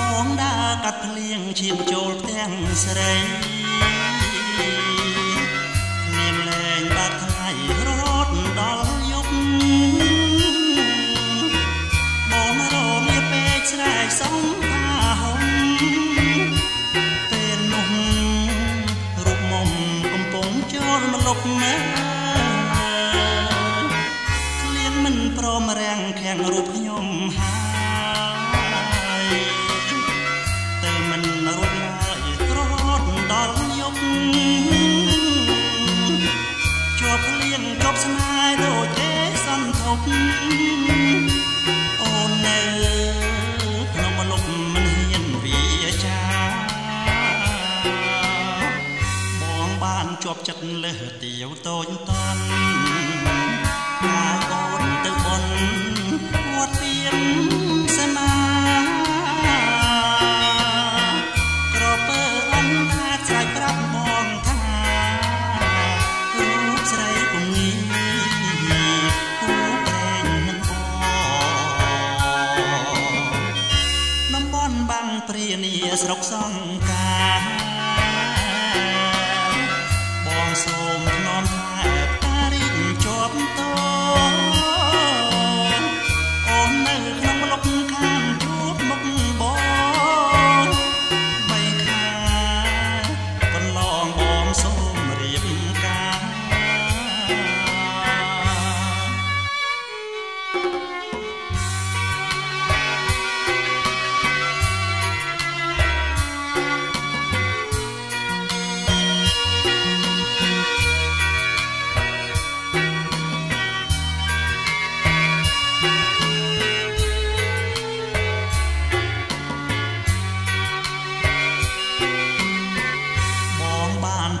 បងដើរកាត់ភ្លៀងឈាមចូលផ្ទាំងស្រី មលុបណាលៀងមិនព្រមរាំងខាំងរូបខ្ញុំហើយតែមិនរួចឡើយរហូតដល់យប់ជាប់លៀងជប់ស្នេហ៍ដូចទេសន្ធប់ លើសទៀវតូចតន់ហើយអូនទៅបនវត្តទៀនសនាក្រពើអនថាស្រ័យប្រាប់បងថារូបស្រីពងីគូប្រែងនឹងបងតំបន់បាំងព្រានីស្រុកសង្កាបង សូមធ្នមថែផ្ការីកជាប់តអូននៅក្នុងលុកខាងជួបមុខបងបីខាកន្លងបងសូមរៀបការបង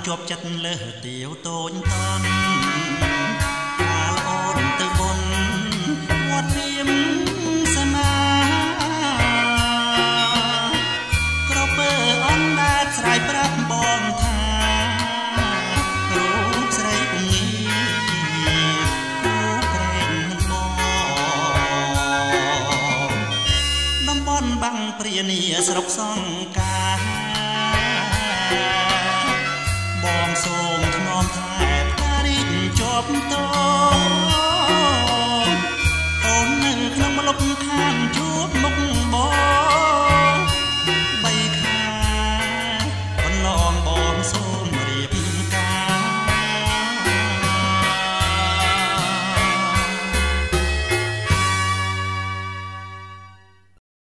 ជាប់ចិត្តលើសទៀវតូចតន់កាលអូនទៅបនវត្តរៀមសមាក្រពើអនដាតស្រ័យប្រាប់បងថារូបស្រីពងីគូក្រែងមិនបងតំបន់បាំងព្រានីស្រុកសង្កា បងសូមធ្នមថែផ្ការីកជាប់តអូននៅក្នុងលុបខាងជួបមុខបងបីខាកន្លងបងសូម